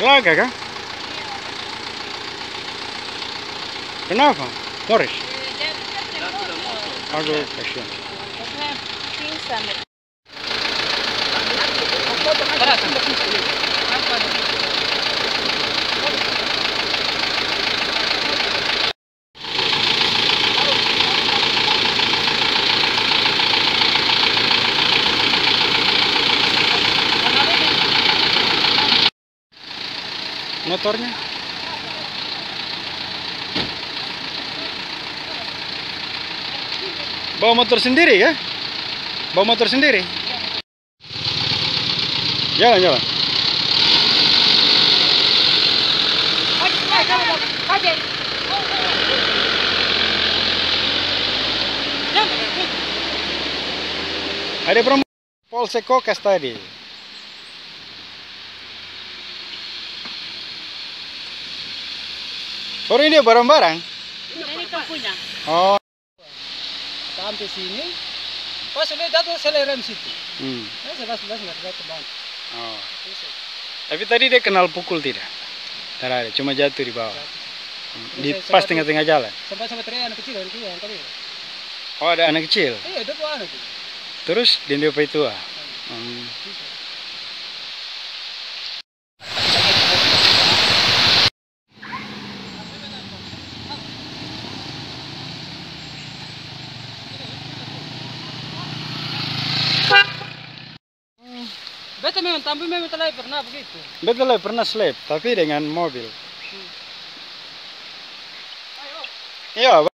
Laga kah? Kenapa? Morris? Aduh, kasihan. Motornya? Bawa motor sendiri ya? Bawa motor sendiri? Jalan, jalan. Ada promo Polsek Kokas tadi. Sore ini barang-barang. Ini kan punya. Oh. sampai sini pas sudah jatuh saya rem situ Hmm. saya sebelas sebelas nggak jatuh banget Oh. Tapi tadi dia kenal pukul tidak? Tidak ada, cuma jatuh di bawah. Hmm. Di pas tengah-tengah jalan. sampai sampai teriak anak kecil dari yang tadi Oh ada anak kecil. iya itu tuh anak Terus dia dia tua. Hmm. Betul memang tapi memang telah pernah begitu Betul lah pernah slap, tapi dengan mobil. Iya,